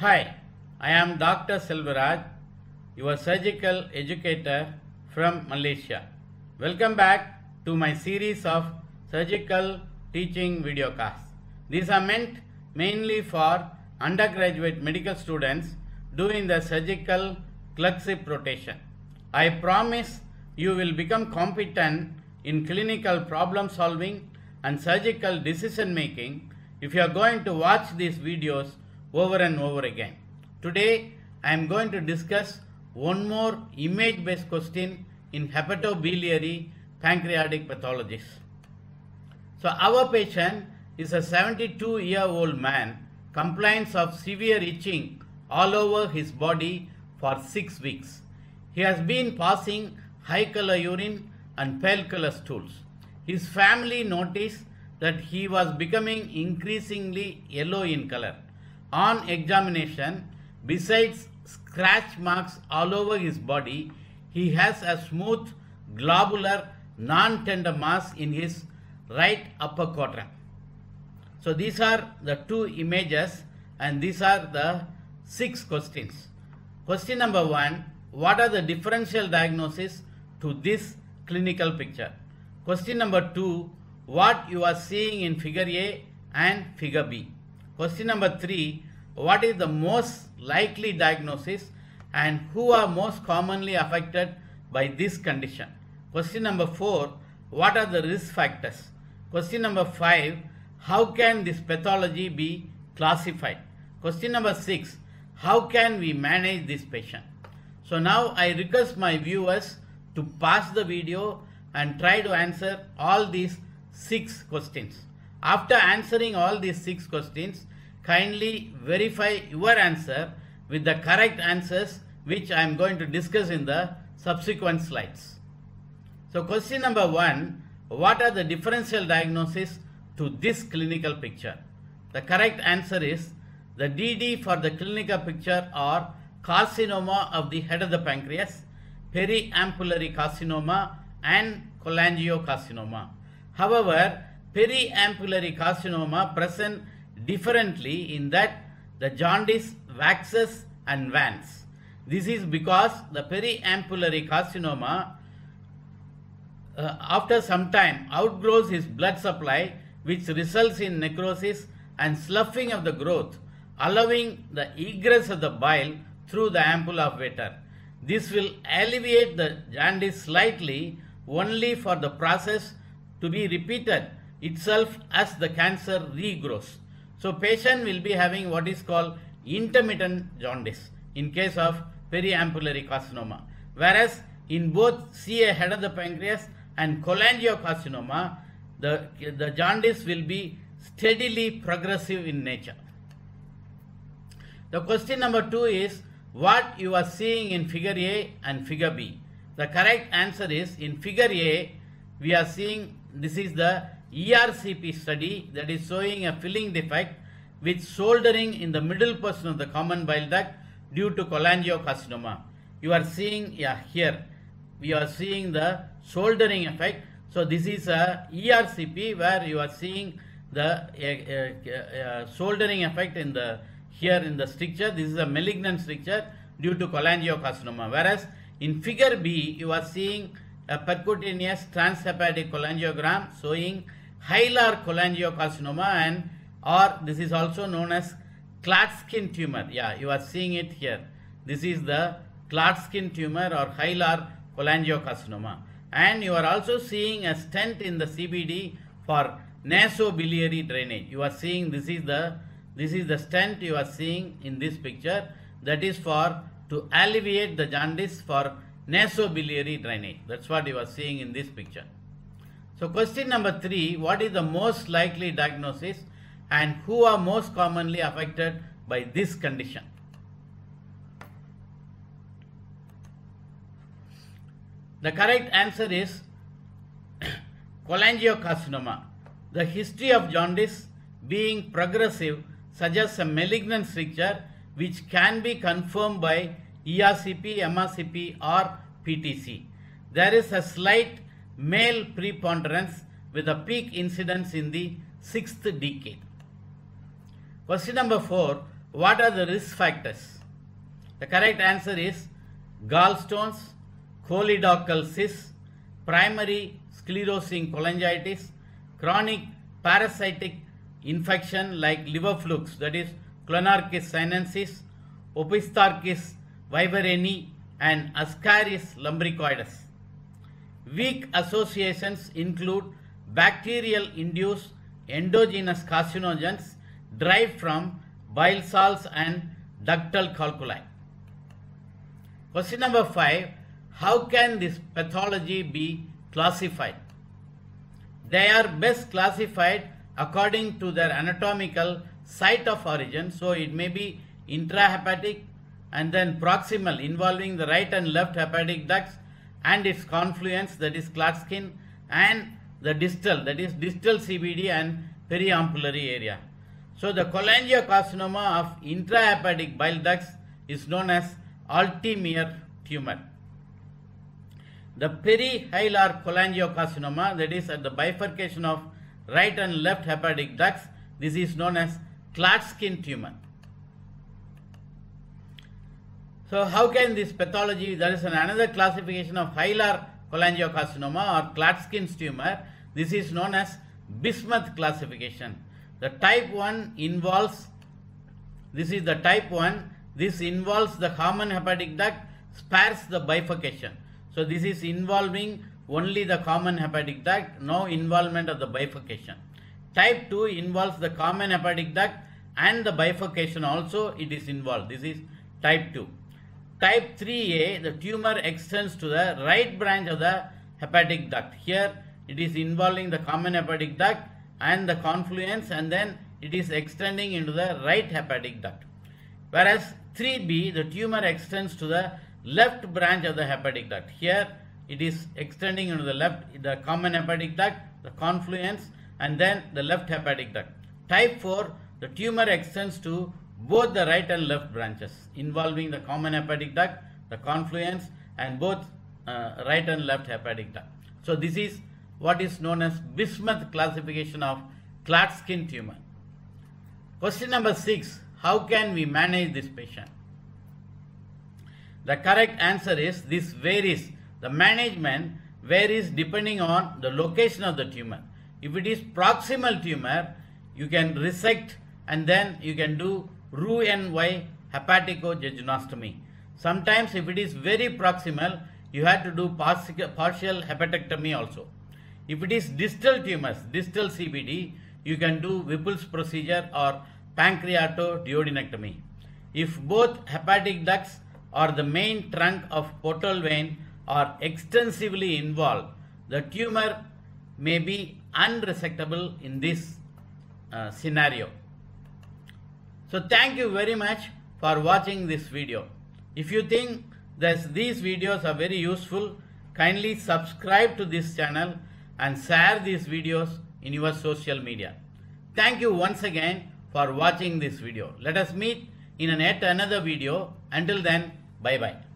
Hi, I am Dr. Selvaraj, your surgical educator from Malaysia. Welcome back to my series of surgical teaching videocasts. These are meant mainly for undergraduate medical students doing the surgical clerkship rotation. I promise you will become competent in clinical problem solving and surgical decision making if you are going to watch these videos over and over again. Today I am going to discuss one more image based question in hepatobiliary pancreatic pathologies. So our patient is a 72 year old man complains of severe itching all over his body for 6 weeks. He has been passing high color urine and pale color stools. His family noticed that he was becoming increasingly yellow in color. On examination, besides scratch marks all over his body, he has a smooth globular non-tender mass in his right upper quadrant. So these are the two images and these are the six questions. Question number one, what are the differential diagnosis to this clinical picture? Question number two, what you are seeing in figure A and figure B. Question number three, what is the most likely diagnosis and who are most commonly affected by this condition? Question number four, what are the risk factors? Question number five, how can this pathology be classified? Question number six, how can we manage this patient? So now I request my viewers to pause the video and try to answer all these six questions. After answering all these six questions, kindly verify your answer with the correct answers which I am going to discuss in the subsequent slides. So question number one, what are the differential diagnosis to this clinical picture? The correct answer is the DD for the clinical picture are carcinoma of the head of the pancreas, periampullary carcinoma and cholangiocarcinoma. However, periampullary carcinoma present differently in that the jaundice waxes and wanes. This is because the periampullary carcinoma uh, after some time outgrows his blood supply which results in necrosis and sloughing of the growth allowing the egress of the bile through the ampulla of Vater. This will alleviate the jaundice slightly only for the process to be repeated itself as the cancer regrows. So patient will be having what is called intermittent jaundice in case of periampullary carcinoma. Whereas in both CA head of the pancreas and cholangiocarcinoma, the, the jaundice will be steadily progressive in nature. The question number two is what you are seeing in figure A and figure B. The correct answer is in figure A, we are seeing this is the ERCP study that is showing a filling defect with shouldering in the middle portion of the common bile duct due to cholangiocarcinoma. You are seeing yeah, here, we are seeing the shouldering effect. So this is a ERCP where you are seeing the uh, uh, uh, shouldering effect in the here in the stricture. This is a malignant stricture due to cholangiocarcinoma. Whereas in figure B, you are seeing a percutaneous transhepatic cholangiogram showing hilar cholangiocarcinoma and or this is also known as Klatskin tumor. Yeah, you are seeing it here. This is the Klatskin tumor or hilar cholangiocarcinoma. And you are also seeing a stent in the CBD for nasobiliary drainage. You are seeing this is the this is the stent you are seeing in this picture that is for to alleviate the jaundice for nasobiliary drainage. That's what you are seeing in this picture. So question number three, what is the most likely diagnosis and who are most commonly affected by this condition? The correct answer is cholangiocarcinoma. The history of jaundice being progressive suggests a malignant stricture which can be confirmed by ERCP, MRCP or PTC. There is a slight male preponderance with a peak incidence in the sixth decade. Question number four, what are the risk factors? The correct answer is gallstones, choledochal cysts, primary sclerosing cholangitis, chronic parasitic infection like liver flukes, that is Clonorchis sinensis, Opisthorchis viverrini, and Ascaris lumbricoides. Weak associations include bacterial induced endogenous carcinogens derived from bile salts and ductal calculi. Question number 5 How can this pathology be classified? They are best classified according to their anatomical site of origin. So it may be intrahepatic and then proximal involving the right and left hepatic ducts and its confluence that is Klatskin and the distal that is distal CBD and periampullary area. So the cholangiocarcinoma of intrahepatic bile ducts is known as Altimere tumor. The perihilar cholangiocarcinoma that is at the bifurcation of right and left hepatic ducts this is known as Klatskin tumor. So how can this pathology, there is an another classification of hilar cholangiocarcinoma or Klatskin's tumor. This is known as Bismuth classification. The type 1 involves, this is the type 1, this involves the common hepatic duct, spares the bifurcation. So this is involving only the common hepatic duct, no involvement of the bifurcation. Type 2 involves the common hepatic duct and the bifurcation also it is involved. This is type 2. Type 3A, the tumor extends to the right branch of the hepatic duct. Here it is involving the common hepatic duct and the confluence and then it is extending into the right hepatic duct. Whereas 3B, the tumor extends to the left branch of the hepatic duct. Here it is extending into the left, the common hepatic duct, the confluence and then the left hepatic duct. Type 4, the tumor extends to both the right and left branches involving the common hepatic duct, the confluence and both uh, right and left hepatic duct. So this is what is known as Bismuth classification of Klatskin tumor. Question number 6. How can we manage this patient? The correct answer is this varies. The management varies depending on the location of the tumor. If it is proximal tumor, you can resect and then you can do Roux-en-Y hepaticojejunostomy. Sometimes if it is very proximal, you have to do partial hepatectomy also. If it is distal tumors, distal CBD, you can do Whipple's procedure or pancreatoduodenectomy. If both hepatic ducts or the main trunk of portal vein are extensively involved, the tumor may be unresectable in this uh, scenario. So thank you very much for watching this video. If you think that these videos are very useful, kindly subscribe to this channel and share these videos in your social media. Thank you once again for watching this video. Let us meet in yet another video. Until then, bye bye.